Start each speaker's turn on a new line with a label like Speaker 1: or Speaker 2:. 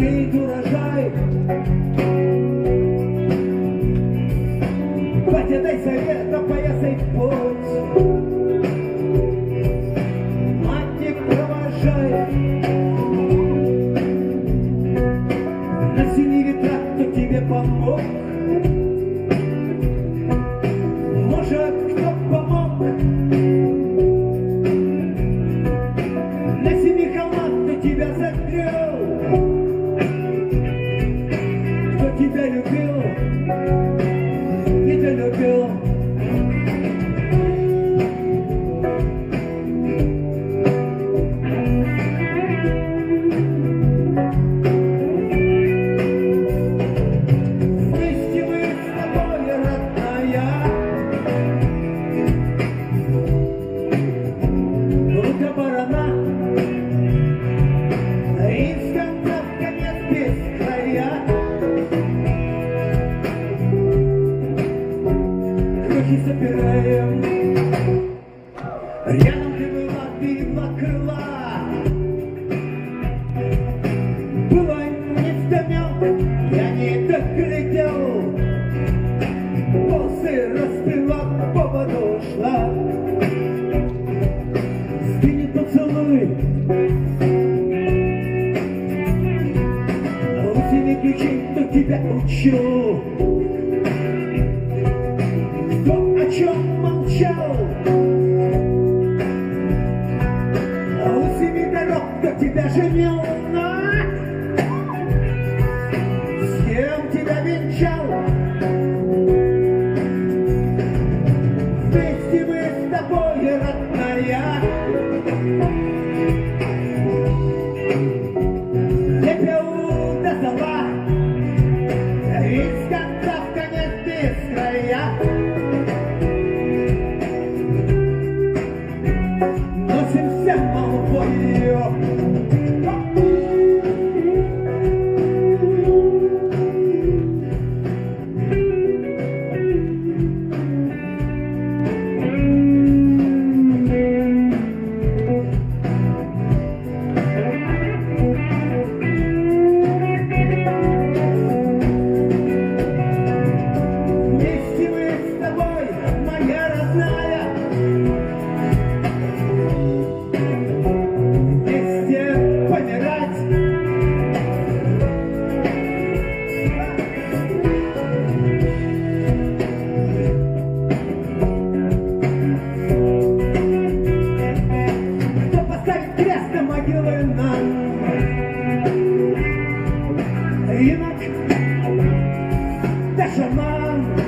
Speaker 1: провожай. Батя, дай совет, опоясай путь. Мать, не провожай. Кто тебя любил? Рядом ты была, два крыла. Было не вдомек, я не доглядел, Волосы распила, по поводу шла. Спини поцелуй. У семи ключей, кто тебя учил? Кто о чем молчал? Тебя женил? На? С кем тебя венчал? Вместе мы с тобой, родная, Лепил до зола, из конца в. Enoch, that's a man.